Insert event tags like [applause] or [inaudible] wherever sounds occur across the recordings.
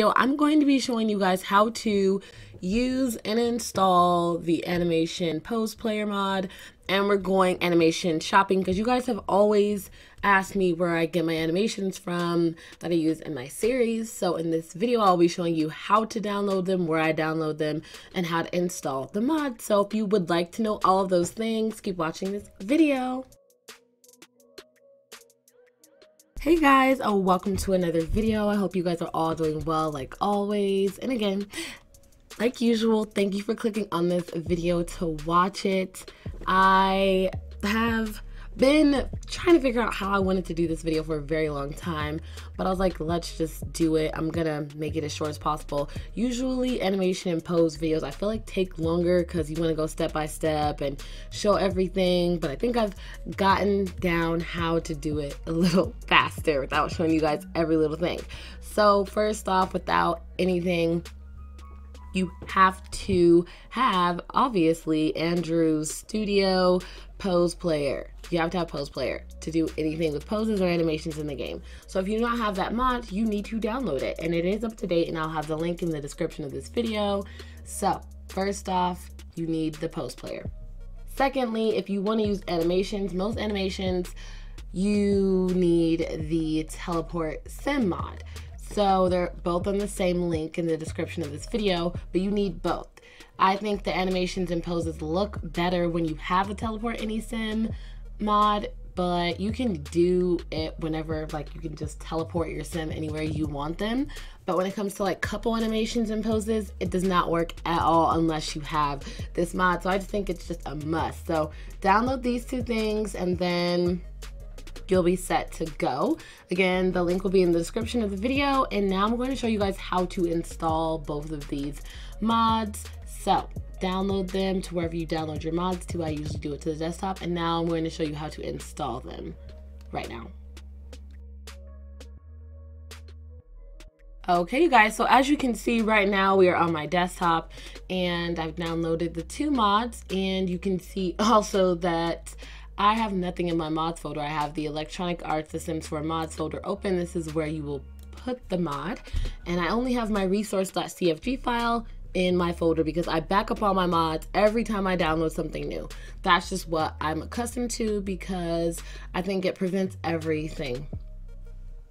I'm going to be showing you guys how to use and install the animation pose player mod and we're going animation shopping because you guys have always asked me where I get my animations from that I use in my series. So in this video I'll be showing you how to download them where I download them and how to install the mod. So if you would like to know all of those things keep watching this video Hey guys, oh welcome to another video. I hope you guys are all doing well like always. And again, like usual, thank you for clicking on this video to watch it. I have been trying to figure out how I wanted to do this video for a very long time, but I was like, let's just do it. I'm gonna make it as short as possible. Usually animation and pose videos, I feel like take longer because you wanna go step by step and show everything, but I think I've gotten down how to do it a little [laughs] faster without showing you guys every little thing. So first off, without anything you have to have obviously Andrew's studio pose player. You have to have pose player to do anything with poses or animations in the game. So if you do not have that mod, you need to download it and it is up to date and I'll have the link in the description of this video. So first off, you need the pose player. Secondly, if you want to use animations, most animations, you need the teleport sim mod. So they're both on the same link in the description of this video, but you need both. I think the animations and poses look better when you have a teleport any sim mod, but you can do it whenever like you can just teleport your sim anywhere you want them. But when it comes to like couple animations and poses, it does not work at all unless you have this mod. So I just think it's just a must. So download these two things and then you'll be set to go. Again, the link will be in the description of the video. And now I'm going to show you guys how to install both of these mods. So download them to wherever you download your mods to. I usually do it to the desktop. And now I'm going to show you how to install them right now. Okay, you guys, so as you can see right now, we are on my desktop and I've downloaded the two mods and you can see [laughs] also that I have nothing in my mods folder. I have the Electronic Arts The Sims 4 mods folder open. This is where you will put the mod. And I only have my resource.cfg file in my folder because I back up all my mods every time I download something new. That's just what I'm accustomed to because I think it prevents everything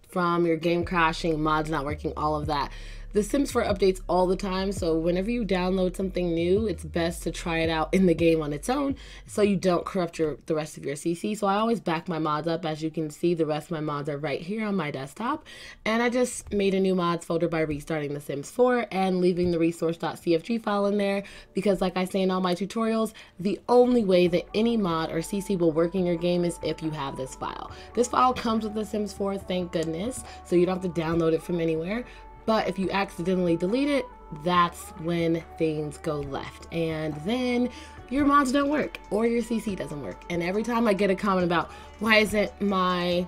from your game crashing, mods not working, all of that. The Sims 4 updates all the time, so whenever you download something new, it's best to try it out in the game on its own so you don't corrupt your the rest of your CC. So I always back my mods up. As you can see, the rest of my mods are right here on my desktop. And I just made a new mods folder by restarting The Sims 4 and leaving the resource.cfg file in there because like I say in all my tutorials, the only way that any mod or CC will work in your game is if you have this file. This file comes with The Sims 4, thank goodness, so you don't have to download it from anywhere. But if you accidentally delete it, that's when things go left. And then your mods don't work or your CC doesn't work. And every time I get a comment about why isn't my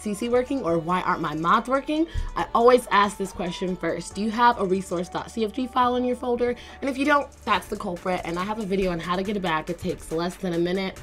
CC working or why aren't my mods working, I always ask this question first. Do you have a resource.cfg file in your folder? And if you don't, that's the culprit. And I have a video on how to get it back. It takes less than a minute.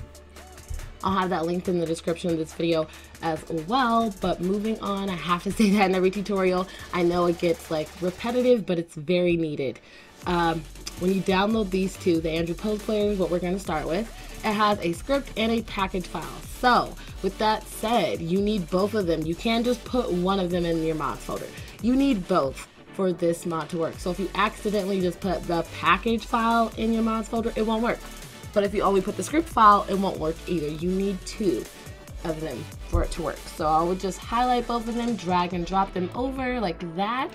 I'll have that linked in the description of this video as well. But moving on, I have to [laughs] say that in every tutorial. I know it gets like repetitive, but it's very needed. Um, when you download these two, the Andrew Pose Player is what we're going to start with. It has a script and a package file. So with that said, you need both of them. You can't just put one of them in your mods folder. You need both for this mod to work. So if you accidentally just put the package file in your mods folder, it won't work. But if you only put the script file, it won't work either. You need two of them for it to work. So I would just highlight both of them, drag and drop them over like that.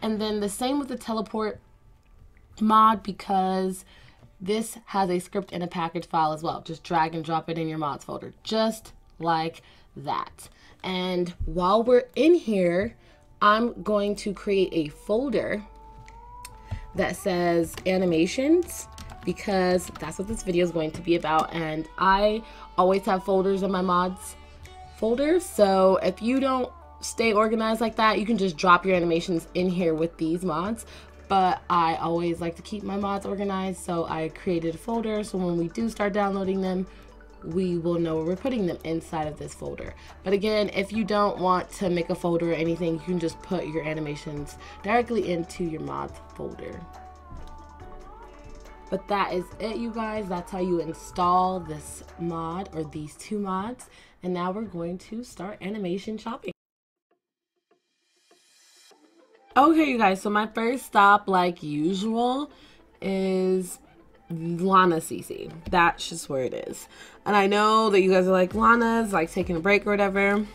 And then the same with the teleport mod because this has a script and a package file as well. Just drag and drop it in your mods folder, just like that. And while we're in here, I'm going to create a folder that says animations because that's what this video is going to be about. And I always have folders in my mods folder. So if you don't stay organized like that, you can just drop your animations in here with these mods. But I always like to keep my mods organized. So I created a folder. So when we do start downloading them, we will know where we're putting them inside of this folder. But again, if you don't want to make a folder or anything, you can just put your animations directly into your mods folder. But that is it, you guys. That's how you install this mod or these two mods. And now we're going to start animation shopping. Okay, you guys, so my first stop, like usual, is Lana CC. That's just where it is. And I know that you guys are like, Lana's like taking a break or whatever.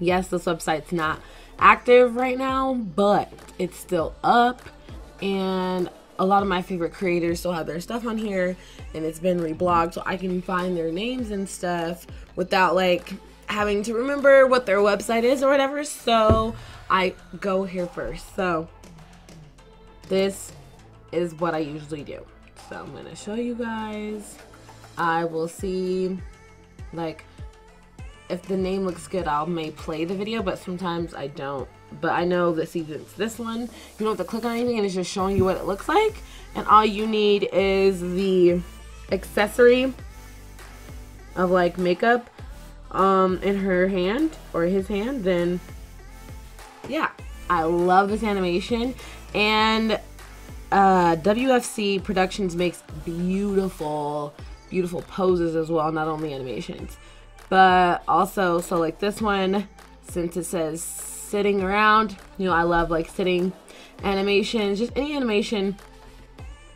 Yes, this website's not active right now, but it's still up. And a lot of my favorite creators still have their stuff on here and it's been reblogged so I can find their names and stuff without like having to remember what their website is or whatever. So I go here first. So this is what I usually do. So I'm gonna show you guys. I will see like if the name looks good, I'll may play the video, but sometimes I don't. But I know that see it's this one. You don't have to click on anything and it's just showing you what it looks like. And all you need is the accessory of like makeup um in her hand or his hand, then yeah. I love this animation. And uh, WFC Productions makes beautiful, beautiful poses as well, not only animations. But also, so like this one, since it says sitting around, you know, I love like sitting animations, just any animation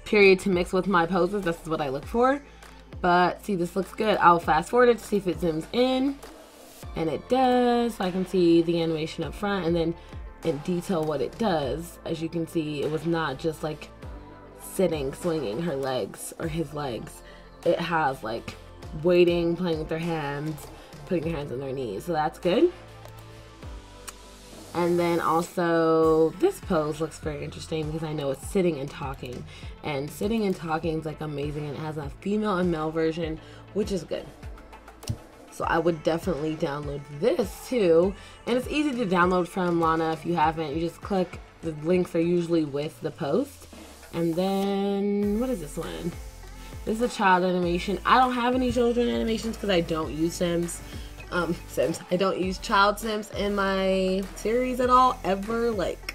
period to mix with my poses. This is what I look for. But see, this looks good. I'll fast forward it to see if it zooms in. And it does. So I can see the animation up front and then in detail what it does. As you can see, it was not just like sitting, swinging her legs or his legs. It has like waiting, playing with their hands, putting their hands on their knees. So that's good. And then also this pose looks very interesting because I know it's sitting and talking. And sitting and talking is like amazing and it has a female and male version, which is good. So I would definitely download this too. And it's easy to download from Lana if you haven't. You just click, the links are usually with the post. And then, what is this one? This is a child animation. I don't have any children animations because I don't use Sims. Um, Sims. I don't use child Sims in my series at all, ever. Like,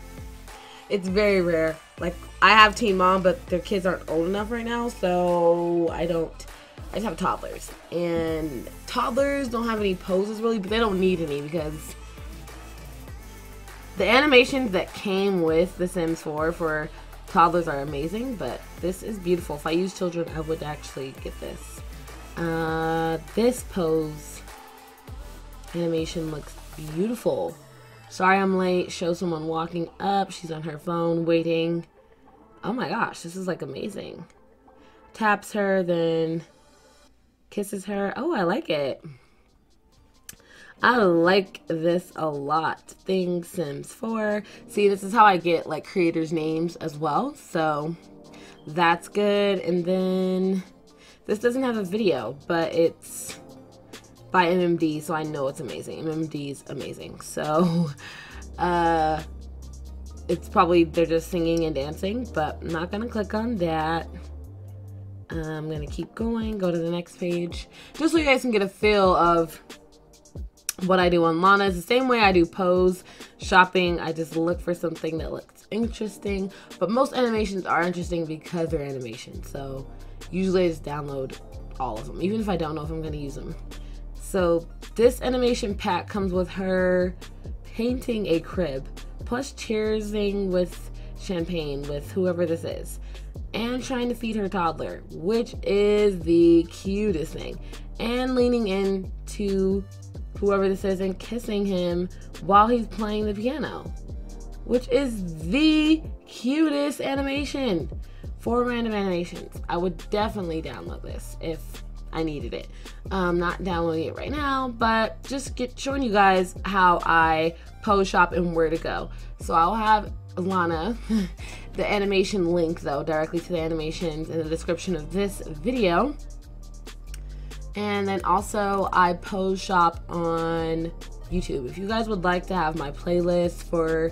it's very rare. Like, I have Teen Mom, but their kids aren't old enough right now, so I don't. I just have toddlers. And toddlers don't have any poses really, but they don't need any because the animations that came with The Sims 4 for toddlers are amazing, but this is beautiful. If I use children, I would actually get this. Uh, this pose animation looks beautiful. Sorry I'm late. Show someone walking up. She's on her phone waiting. Oh my gosh, this is like amazing. Taps her, then kisses her. Oh, I like it. I like this a lot. Thing Sims 4. See, this is how I get like creators' names as well. So that's good. And then this doesn't have a video, but it's by MMD, so I know it's amazing. MMD is amazing. [laughs] So uh it's probably they're just singing and dancing, but I'm not gonna click on that. I'm gonna keep going, go to the next page, just so you guys can get a feel of what I do on Lana is the same way I do pose shopping. I just look for something that looks interesting, but most animations are interesting because they're animations. So usually I just download all of them, even if I don't know if I'm gonna use them. So this animation pack comes with her painting a crib, plus cheersing with champagne with whoever this is, and trying to feed her toddler, which is the cutest thing, and leaning into whoever this is and kissing him while he's playing the piano, which is the cutest animation. Four random animations. I would definitely download this if I needed it. I'm not downloading it right now, but just get showing you guys how I pose shop and where to go. So I'll have Lana, [laughs] the animation link though, directly to the animations in the description of this video. And then also I pose shop on YouTube. If you guys would like to have my playlist for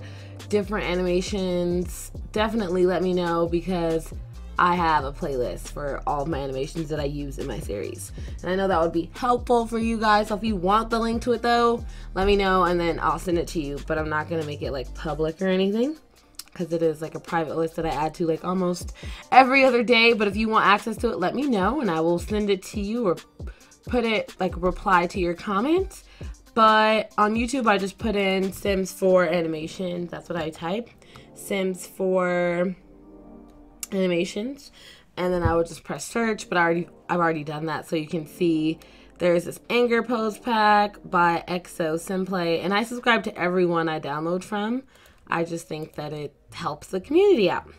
different animations, definitely let me know because I have a playlist for all my animations that I use in my series. And I know that would be helpful for you guys. So if you want the link to it though, let me know and then I'll send it to you. But I'm not gonna make it like public or anything because it is like a private list that I add to like almost every other day. But if you want access to it, let me know and I will send it to you or put it like reply to your comment. But on YouTube, I just put in Sims 4 animations. That's what I type. Sims 4 animations. And then I would just press search, but I already I've already done that. So you can see there's this anger pose pack by Exo Simplay. And I subscribe to everyone I download from. I just think that it helps the community out.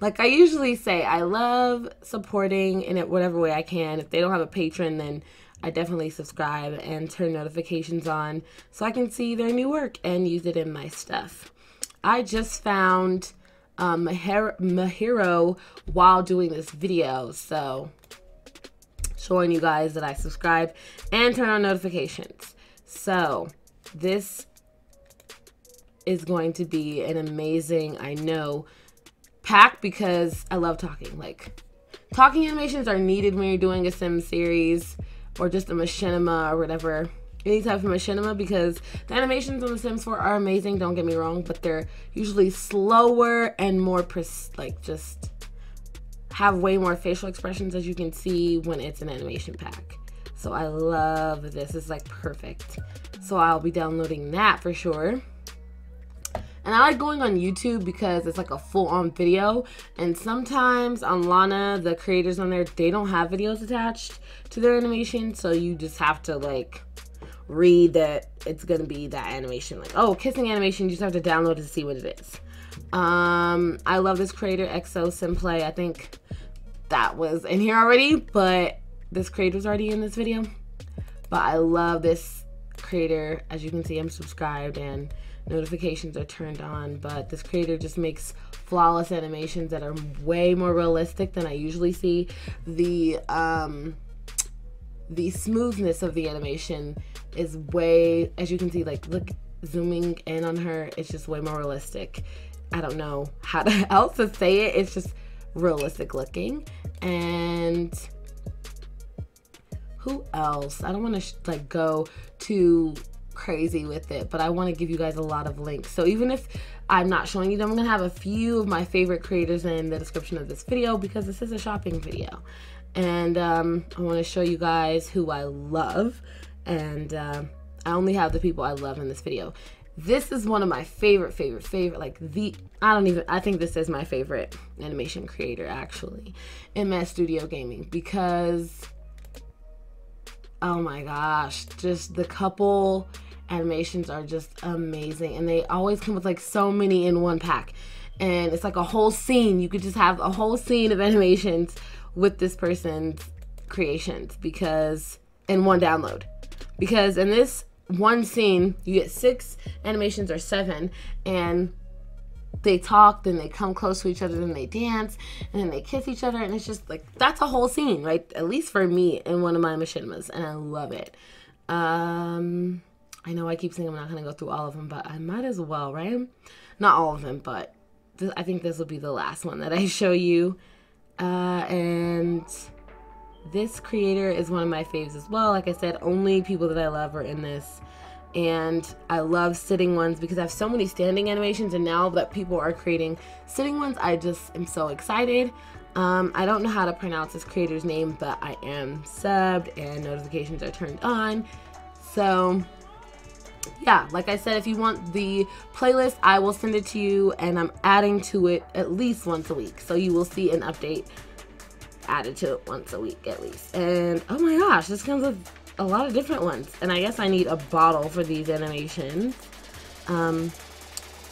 Like I usually say, I love supporting in it whatever way I can. If they don't have a Patreon, then I definitely subscribe and turn notifications on so I can see their new work and use it in my stuff. I just found um, Mahiro while doing this video, so showing you guys that I subscribe and turn on notifications. So this is going to be an amazing, I know, pack because I love talking. Like, talking animations are needed when you're doing a sim series or just a machinima or whatever any type of machinima because the animations on the sims 4 are amazing don't get me wrong but they're usually slower and more pres- like just have way more facial expressions as you can see when it's an animation pack so i love this it's like perfect so i'll be downloading that for sure and I like going on YouTube because it's like a full on video. And sometimes on Lana, the creators on there, they don't have videos attached to their animation. So you just have to like read that it's to be that animation. Like, oh, kissing animation, you just have to download it to see what it is. Um, I love this creator, Exo Simplay. I think that was in here already, but this creator was already in this video. But I love this creator. As you can see, I'm subscribed and notifications are turned on, but this creator just makes flawless animations that are way more realistic than I usually see. The um the smoothness of the animation is way as you can see like look zooming in on her it's just way more realistic i don't know how to [laughs] else to say it it's just realistic looking and who else i don't want to like go too crazy with it, but I want to give you guys a lot of links. So even if I'm not showing you them, I'm going to have a few of my favorite creators in the description of this video because this is a shopping video. And um, I want to show you guys who I love. And uh, I only have the people I love in this video. This is one of my favorite, favorite, favorite, like the, I don't even, I think this is my favorite animation creator actually, MS Studio Gaming because, oh my gosh, just the couple animations are just amazing and they always come with like so many in one pack and it's like a whole scene you could just have a whole scene of [laughs] animations with this person's creations because in one download because in this one scene you get six animations or seven and they talk then they come close to each other then they dance and then they kiss each other and it's just like that's a whole scene right at least for me in one of my machinimas and i love it um I know I keep saying I'm not going to go through all of them, but I might as well, right? Not all of them, but th- I think this will be the last one that I [laughs] show you. Uh, and this creator is one of my faves as well. Like I said, only people that I love are in this. And I love sitting ones because I have so many standing animations, and now that people are creating sitting ones, I just am so excited. Um, I don't know how to pronounce this creator's name, but I am subbed and notifications are turned on. So yeah, like I said, if you want the playlist, I will send it to you and I'm adding to it at least once a week. So you will see an update added to it once a week at least. And oh my gosh, this comes with a lot of different ones. And I guess I need a bottle for these animations. Um,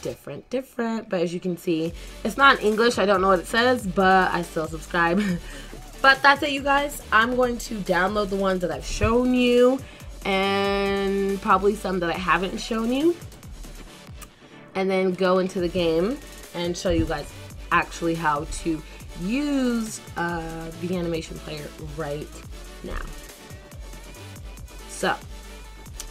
different, different. But as you can see, it's not in English. I don't know what it says, but I still subscribe. [laughs] but that's it, you guys. I'm going to download the ones that I've shown you and probably some that I haven't shown you. And then go into the game and show you guys actually how to use uh, the animation player right now. So,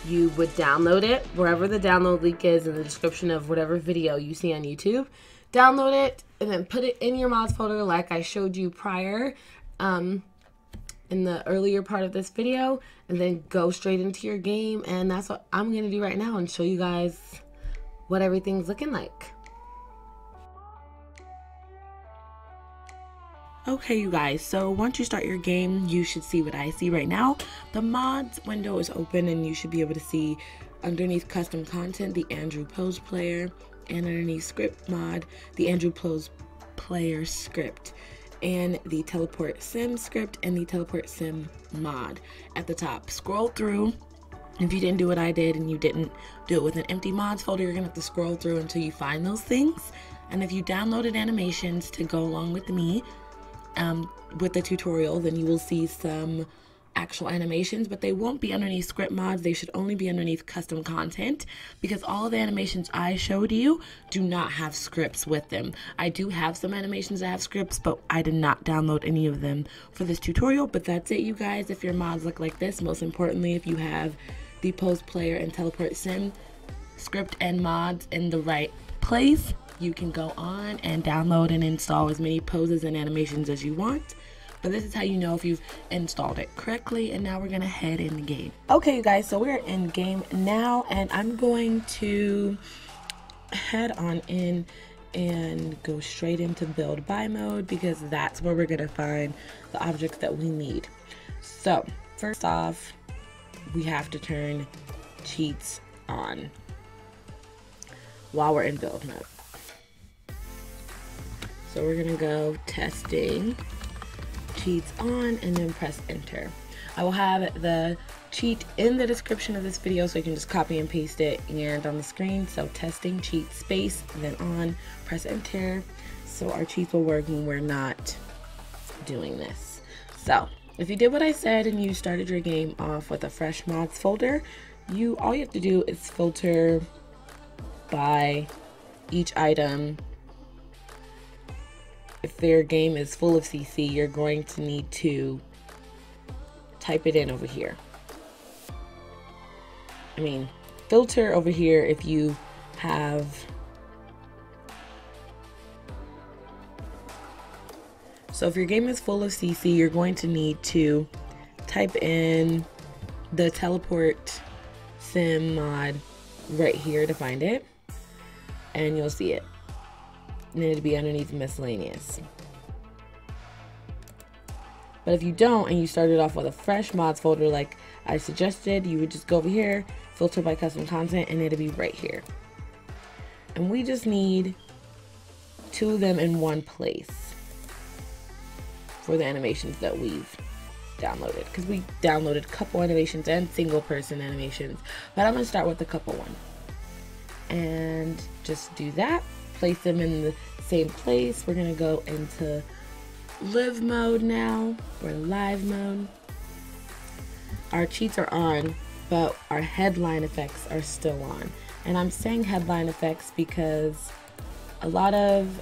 you would download it wherever the download link is in the description of whatever video you see on YouTube. download it and then put it in your mods folder like I showed you prior um, in the earlier part of this video and then go straight into your game and that's what I'm gonna do right now and show you guys what everything's looking like. Okay, you guys, so once you start your game, you should see what I see right now. The mods window is open and you should be able to see underneath custom content the Andrew Pose player and underneath script mod the Andrew Pose player script and the teleport sim script and the teleport sim mod at the top. Scroll through. If you didn't do what I did and you didn't do it with an empty mods folder, you're gonna have to scroll through until you find those things. And if you downloaded animations to go along with me, um, with the tutorial, then you will see some actual animations, but they won't be underneath script mods. They should only be underneath custom content because all the animations I showed you do not have scripts with them. I do have some animations that have scripts, but I did not download any of them for this tutorial. But that's it, you guys. If your mods look like this, most importantly, if you have the Pose Player and Teleport Sim script and mods in the right place, you can go on and download and install as many poses and animations as you want. But this is how you know if you've installed it correctly. And now we're gonna head in the game. Okay, you guys, so we're in game now and I'm going to head on in and go straight into build buy mode because that's where we're gonna find the objects that we need. So first off, we have to turn cheats on while we're in build mode. So we're gonna go testing, cheats on, and then press enter. I will have the cheat in the description of this video so you can just copy and paste it and on the screen. So testing, cheat, space, then on, press enter. So our cheats will work when we're not doing this. So if you did what I said and you started your game off with a fresh mods folder, you all you have to do is filter by each item if their game is full of CC, you're going to need to type it in over here. I mean, filter over here if you have So if your game is full of CC, you're going to need to type in the teleport sim mod right here to find it and you'll see it needed to be underneath miscellaneous. But if you don't and you started off with a fresh mods folder like I suggested, you would just go over here, filter by custom content, and it'll be right here. And we just need two of them in one place for the animations that we've downloaded. Because we downloaded couple animations and single person animations. But I'm going to start with the couple one. And just do that place them in the same place. We're gonna go into live mode now, or live mode. Our cheats are on, but our headline effects are still on. And I'm saying headline effects because a lot of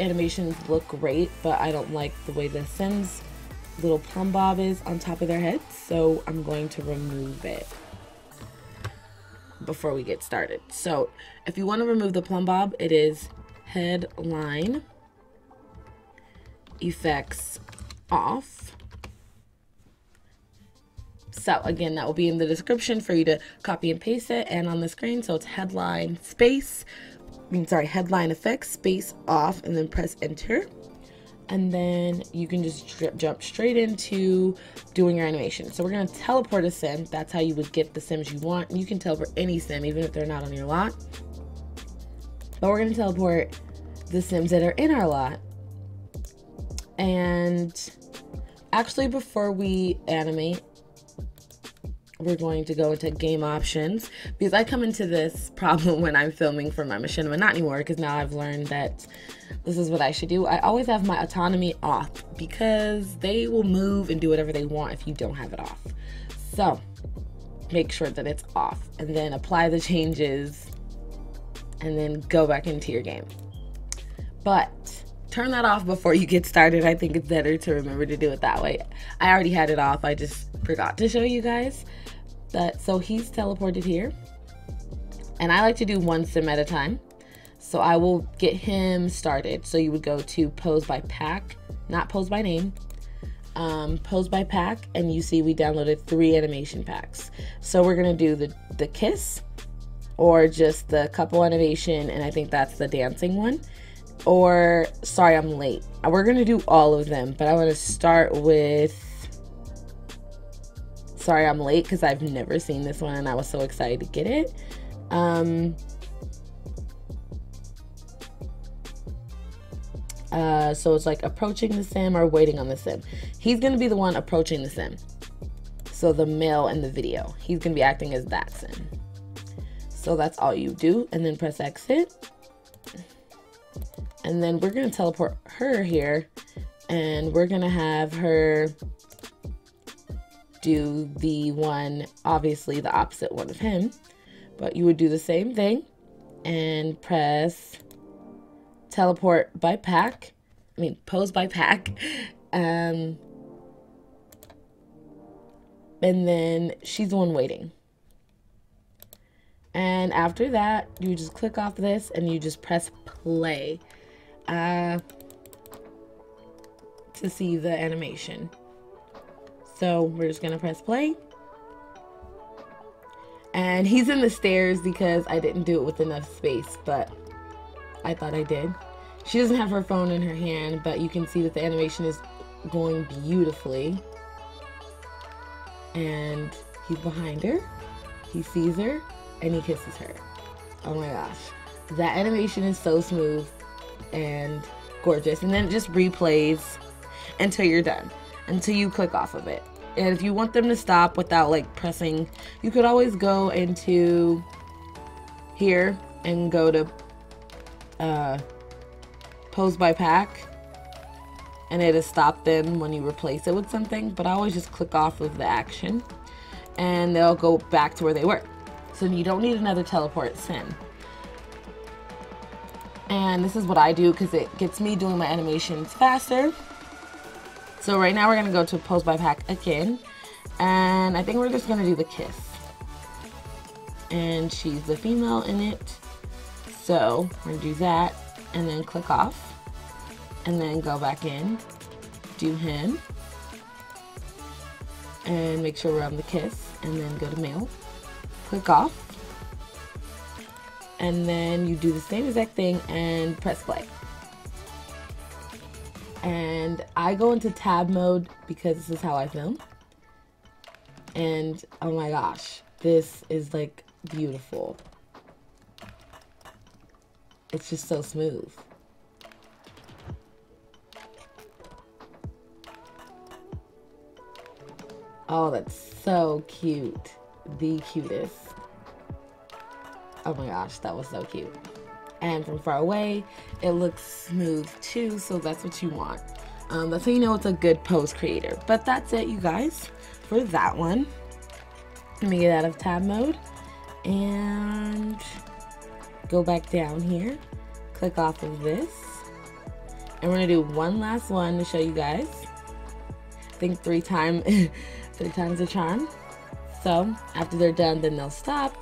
animations look great, but I don't like the way the Sims little plumb bob is on top of their heads, so I'm going to remove it before we get started. So if you want to remove the plumb bob, it is headline effects off. So again, that will be in the description for you to copy and paste it and on the screen. So it's headline space, I mean, sorry, headline effects space off and then press enter and then you can just jump straight into doing your animation. So we're gonna teleport a sim. That's how you would get the sims you want. You can teleport any sim, even if they're not on your lot. But we're gonna teleport the sims that are in our lot. And actually before we animate, we're going to go into game options because I come into this problem [laughs] when I'm filming for my machinima, not anymore because now I've learned that this is what I should do. I always have my autonomy off because they will move and do whatever they want if you don't have it off. So make sure that it's off and then apply the changes and then go back into your game. But turn that off before you get started. I think it's better to remember to do it that way. I already had it off. I just forgot to show you guys But So he's teleported here. And I like to do one sim at a time. So I will get him started. So you would go to pose by pack, not pose by name, um, pose by pack, and you see we downloaded three animation packs. So we're gonna do the, the kiss, or just the couple animation, and I think that's the dancing one. Or sorry, I'm late. We're gonna do all of them, but I want to start with sorry I'm late because I've never seen this one and I was so excited to get it. Um, Uh, so it's like approaching the sim or waiting on the sim. He's gonna be the one approaching the sim. So the male in the video, he's gonna be acting as that sim. So that's all you do, and then press exit. And then we're gonna teleport her here, and we're gonna have her do the one, obviously the opposite one of him, but you would do the same thing and press teleport by pack. I mean, pose by pack. [laughs] Um, and then she's the one waiting. And after that, you just click off this and you just press play uh, to see the animation. So we're just gonna press play. And he's in the stairs because I didn't do it with enough space, but I thought I did. She doesn't have her phone in her hand, but you can see that the animation is going beautifully. And he's behind her. He sees her and he kisses her. Oh my gosh. That animation is so smooth and gorgeous. And then it just replays until you're done, until you click off of it. And if you want them to stop without like pressing, you could always go into here and go to uh, pose by pack and it'll stop them when you replace it with something but I always just click off of the action and they'll go back to where they were so you don't need another teleport sim and this is what I do because it gets me doing my animations faster. So right now we're gonna go to pose by pack again. And I think we're just gonna do the kiss. And she's the female in it. So we're gonna do that and then click off and then go back in, do him. And make sure we're on the kiss and then go to male, click off and then you do the same exact thing and press play. And I go into tab mode because this is how I film. And oh my gosh, this is like beautiful. It's just so smooth. Oh, that's so cute. The cutest. Oh my gosh, that was so cute. And from far away, it looks smooth too, so that's what you want. Um, that's how you know it's a good pose creator. But that's it, you guys, for that one. Let me get out of tab mode and go back down here, click off of this, and we're gonna do one last one to show you guys. I think three times, [laughs] three times a charm. So after they're done, then they'll stop,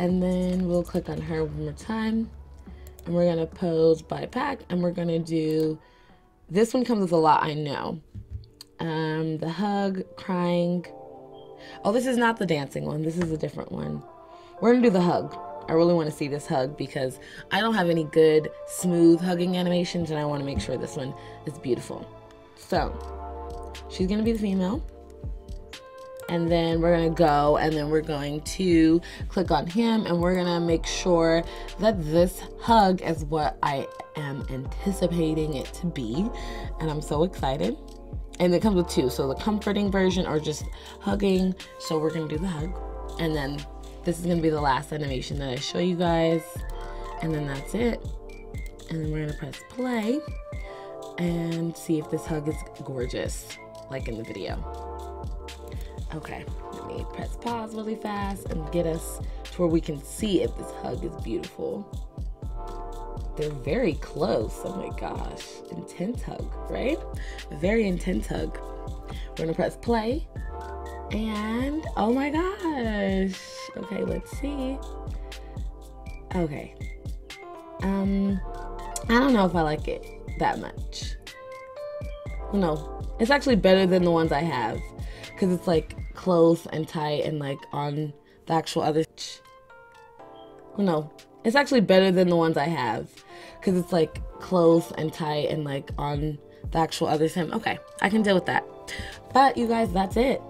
and then we'll click on her one more time, and we're gonna pose by pack, and we're gonna do. This one comes with a lot, I know. Um, the hug, crying. Oh, this is not the dancing one. This is a different one. We're gonna do the hug. I really want to see this hug because I don't have any good smooth hugging animations and I want to make sure this one is beautiful. So she's to be the female. And then we're to go and then we're going to click on him and we're to make sure that this hug is what I am anticipating it to be. And I'm so excited. And it comes with two. So the comforting version or just hugging. So we're to do the hug. And then this is gonna be the last animation that I show you guys and then that's it and then we're gonna press play and see if this hug is gorgeous like in the video okay. Let me press pause really fast and get us to where we can see if this hug is beautiful. They're very close. Oh my gosh. Intense hug right? Very intense hug. We're gonna press play. And oh my gosh. Okay, let's see. Okay. Um, I don't know if I like it that much. No, it's actually better than the ones I have. Because it's like close and tight and like on the actual other. Oh, no, it's actually better than the ones I have because it's like close and tight and like on the actual other sim. Okay, I can deal with that. But you guys, that's it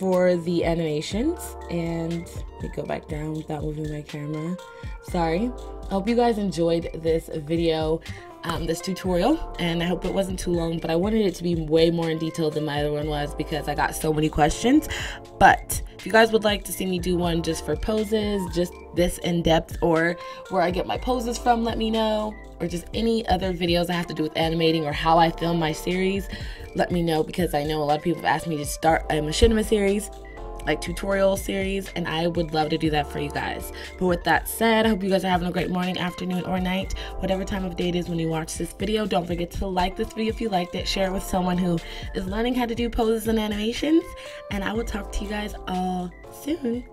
for the animations. And let me go back down without moving my camera. Sorry. I hope you guys enjoyed this video. Um, this tutorial and I hope it wasn't too long but I wanted it to be way more in detail than my other one was because I got so many questions. But if you guys would like to see me do one just for poses just this in depth or where I get my poses from let me know or just any other videos I have to do with animating or how I film my series let me know because I know a lot of people have asked me to start a machinima series like tutorial series and I would love to do that for you guys. But with that said, I hope you guys are having a great morning, afternoon, or night, whatever time of day it is when you watch this video. Don't forget to like this video if you liked it, share it with someone who is learning how to do poses and animations, and I will talk to you guys all soon.